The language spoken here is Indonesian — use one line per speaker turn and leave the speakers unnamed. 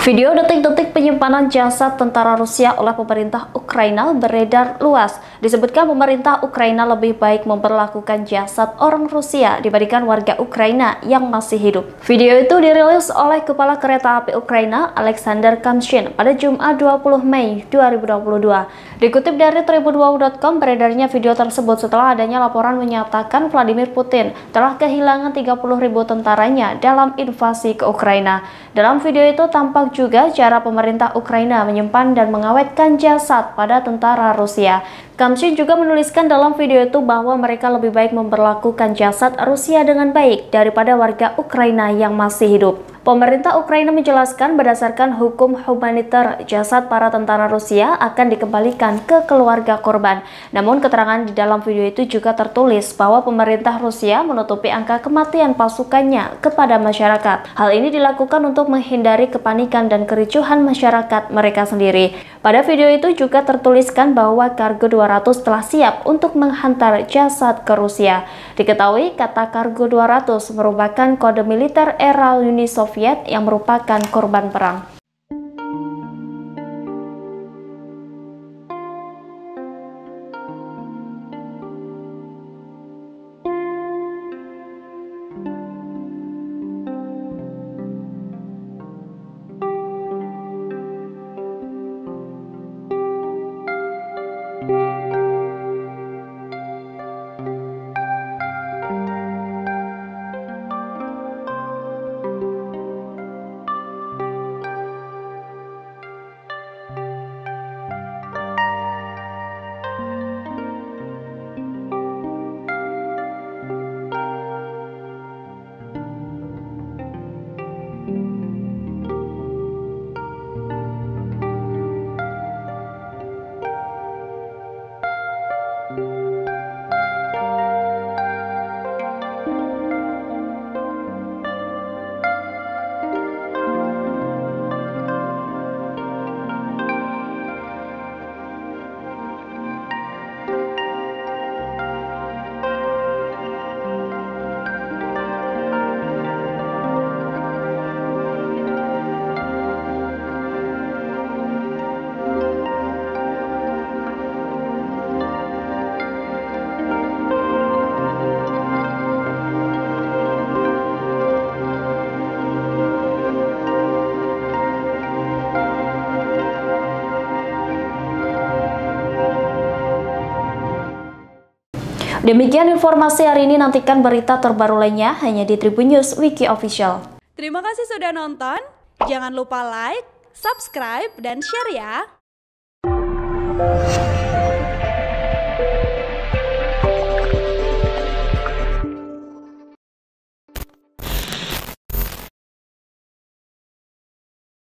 Video detik-detik penyimpanan jasad tentara Rusia oleh pemerintah Ukraina beredar luas. Disebutkan pemerintah Ukraina lebih baik memperlakukan jasad orang Rusia dibandingkan warga Ukraina yang masih hidup. Video itu dirilis oleh Kepala Kereta Api Ukraina Alexander Kamshin pada Jumat 20 Mei 2022. Dikutip dari tribunwow.com beredarnya video tersebut setelah adanya laporan menyatakan Vladimir Putin telah kehilangan 30 ribu tentaranya dalam invasi ke Ukraina. Dalam video itu tampak juga cara pemerintah Ukraina menyimpan dan mengawetkan jasad pada tentara Rusia. Kamshin juga menuliskan dalam video itu bahwa mereka lebih baik memperlakukan jasad Rusia dengan baik daripada warga Ukraina yang masih hidup. Pemerintah Ukraina menjelaskan berdasarkan hukum humaniter, jasad para tentara Rusia akan dikembalikan ke keluarga korban. Namun keterangan di dalam video itu juga tertulis bahwa pemerintah Rusia menutupi angka kematian pasukannya kepada masyarakat. Hal ini dilakukan untuk menghindari kepanikan dan kericuhan masyarakat mereka sendiri. Pada video itu juga tertuliskan bahwa kargo 200 telah siap untuk menghantar jasad ke Rusia. Diketahui kata kargo 200 merupakan kode militer era Uni Soviet yang merupakan korban perang. Demikian informasi hari ini, nantikan berita terbaru lainnya hanya di Tribun News Wiki Official.
Terima kasih sudah nonton, jangan lupa like, subscribe, dan share ya!